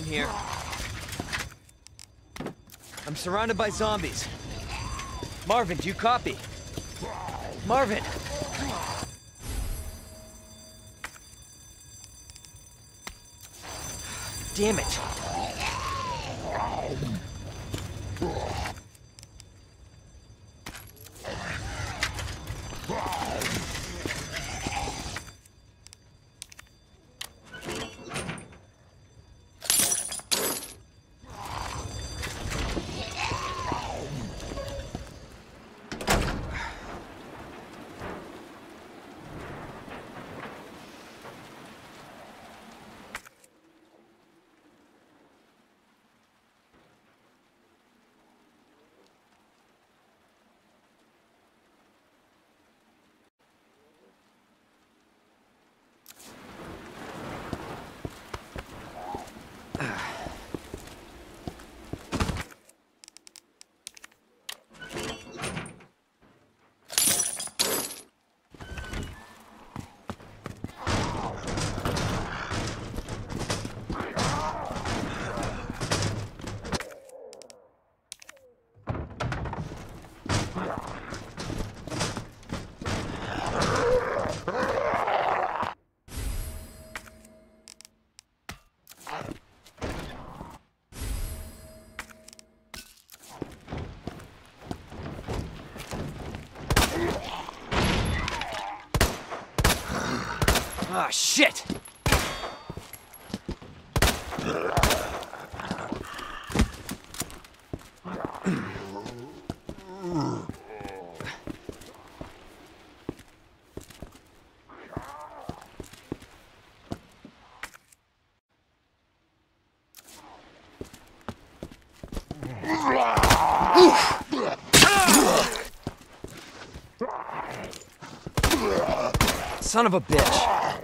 here. I'm surrounded by zombies. Marvin, do you copy? Marvin! Damn it. Ah, shit! Son of a bitch.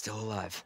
Still alive.